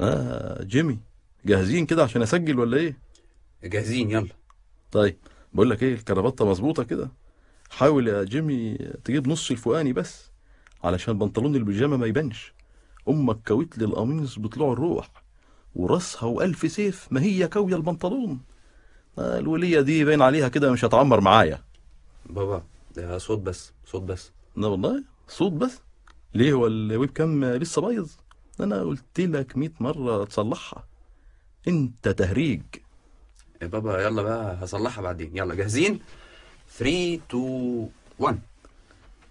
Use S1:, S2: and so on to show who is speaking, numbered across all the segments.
S1: آه جيمي جاهزين كده عشان أسجل ولا إيه؟
S2: جاهزين يلا.
S1: طيب بقول لك إيه الكرافته مظبوطة كده. حاول يا جيمي تجيب نص الفوقاني بس علشان بنطلون البيجامة ما يبانش. أمك كويت لي القميص بطلوع الروح وراسها وألف سيف ما هي كاوية البنطلون. آه الولية دي باين عليها كده مش هتعمر معايا.
S2: بابا ده صوت بس صوت بس.
S1: لا والله صوت بس. ليه هو ال webcam لسه بايظ؟ أنا قلت لك 100 مرة تصلحها. أنت تهريج.
S2: يا بابا يلا بقى هصلحها بعدين. يلا جاهزين؟ 3 2 1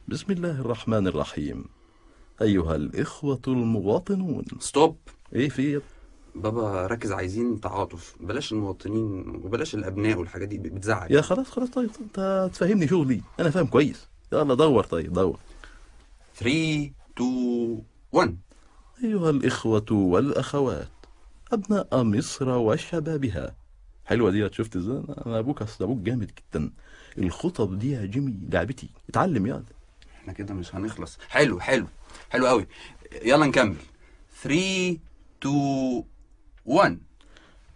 S1: بسم الله الرحمن الرحيم. أيها الإخوة المواطنون.
S2: stop
S1: إيه في؟
S2: بابا ركز عايزين تعاطف. بلاش المواطنين وبلاش الأبناء والحاجات دي بتزعل.
S1: يا خلاص خلاص طيب. أنت تفهمني شغلي. أنا فاهم كويس. يلا دور. طيب دور.
S2: 3 2 1
S1: أيها الإخوة والأخوات أبناء مصر وشبابها. حلوة دي شفت إزاي؟ أنا أبوك أصل أبوك جامد جدا. الخطب دي يا جيمي لعبتي. اتعلم يا
S2: إحنا كده مش هنخلص. حلو حلو حلو قوي يلا نكمل. 3 2 1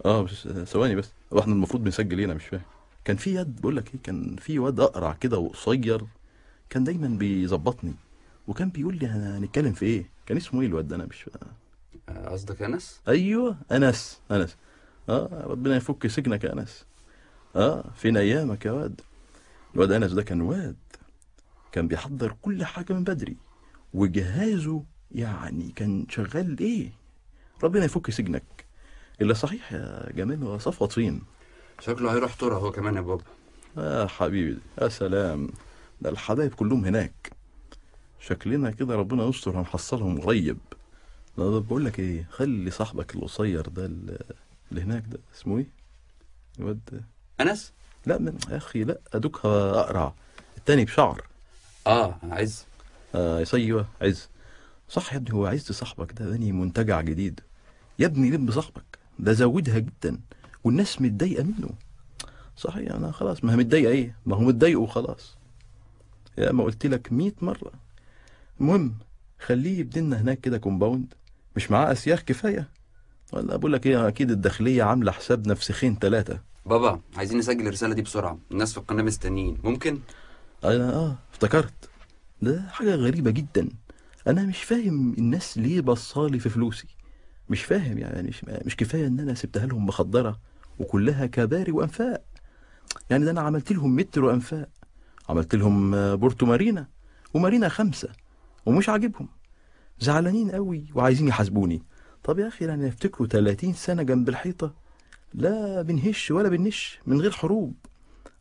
S1: آه بس ثواني بس. هو إحنا المفروض بنسجل هنا مش فاهم. كان في يد بقول لك إيه كان في واد أقرع كده وقصير كان دايما بيظبطني. وكان بيقول لي هنتكلم في إيه؟ كان اسمه إيه الواد ده؟ أنا مش
S2: آه، قصدك أنس؟
S1: أيوه أنس أنس. آه ربنا يفك سجنك يا أنس. آه فين أيامك يا واد؟ الواد أنس ده كان واد. كان بيحضر كل حاجة من بدري. وجهازه يعني كان شغال إيه؟ ربنا يفك سجنك. الا صحيح يا جمال هو صفوة طين.
S2: شكله هيروح ترى هو كمان يا بابا.
S1: يا حبيبي يا سلام. ده الحبايب كلهم هناك. شكلنا كده ربنا يستر هنحصلهم قريب. لا ده بقول لك إيه خلي صاحبك القصير ده ال- اللي هناك ده اسمه إيه؟ الواد
S2: أنس؟
S1: لا من يا أخي لا ادوكها أقرع. التاني بشعر.
S2: آه عايز
S1: آه أيوه عز. صح يا ابني هو عز صاحبك ده بني منتجع جديد؟ يا ابني لم صاحبك ده زودها جدا والناس متضايقة منه. صحيح أنا خلاص ما هي متضايقة إيه؟ ما هو متضايق وخلاص. يا ما قلت لك 100 مرة. المهم خليه يبني لنا هناك كده كومباوند. مش معاه أسياخ كفاية. ولا بقول لك إيه أكيد الداخلية عاملة حسابنا في سيخين ثلاثة
S2: بابا عايزين نسجل الرسالة دي بسرعة. الناس في القناة مستنيين. ممكن؟
S1: أنا آه افتكرت. ده حاجة غريبة جدا. أنا مش فاهم الناس ليه بصالي في فلوسي. مش فاهم يعني مش, مش كفاية إن أنا سبتها لهم مخدرة وكلها كباري وأنفاق. يعني ده أنا عملت لهم متر وأنفاق. عملت لهم آه، بورتو مارينا. ومارينا خمسة. ومش عاجبهم. زعلانين قوي وعايزين يحاسبوني. طب يا أخي يعني يفتكروا 30 سنة جنب الحيطة. لا بنهش ولا بنش من غير حروب.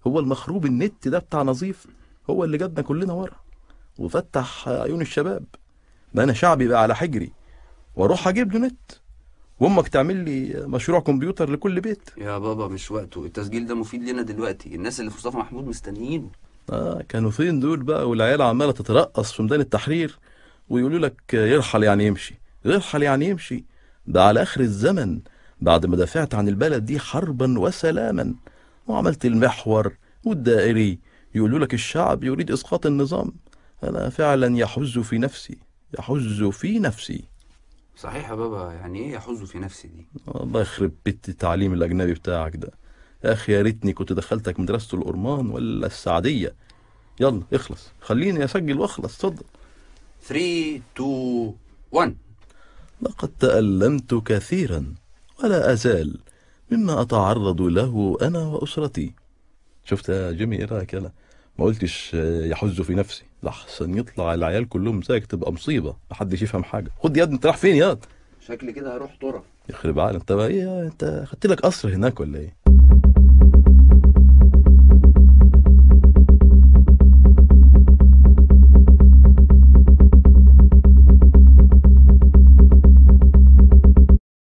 S1: هو المخروب النت ده بتاع نظيف هو اللي جابنا كلنا ورا. وفتح عيون الشباب. ده أنا شعبي بقى على حجري. وأروح أجيب له نت. وأمك تعمل لي مشروع كمبيوتر لكل بيت.
S2: يا بابا مش وقته. التسجيل ده مفيد لنا دلوقتي. الناس اللي في مصطفى محمود مستنيينه.
S1: آه كانوا فين دول بقى؟ والعيال عمالة تترقص في ميدان التحرير ويقولوا لك يرحل يعني يمشي. يرحل يعني يمشي. ده على آخر الزمن بعد ما دافعت عن البلد دي حربا وسلاما. وعملت المحور والدائري. يقولوا لك الشعب يريد إسقاط النظام. أنا فعلا يحز في نفسي. يحز في نفسي.
S2: صحيح يا بابا. يعني إيه يحوز في نفسي دي؟
S1: الله يخرب بيت التعليم الأجنبي بتاعك ده. أخي يا ريتني كنت دخلتك مدرسة الأرمان ولا السعدية. يلا اخلص. خليني أسجل وأخلص اتفضل.
S2: 3 2 1
S1: لقد تألمت كثيرا ولا أزال مما أتعرض له أنا وأسرتي. شفت يا جيمي إيه رأيك؟ أنا ما قلتش آه، يحز في نفسي. لحسن يطلع العيال كلهم زيك تبقى مصيبة. محدش يفهم حاجة. خد يا ابني انت رايح فين يا؟
S2: شكلي كده هروح ترى
S1: يخرب عقلك انت بقى إيه إنت خدت لك قصر هناك ولا إيه؟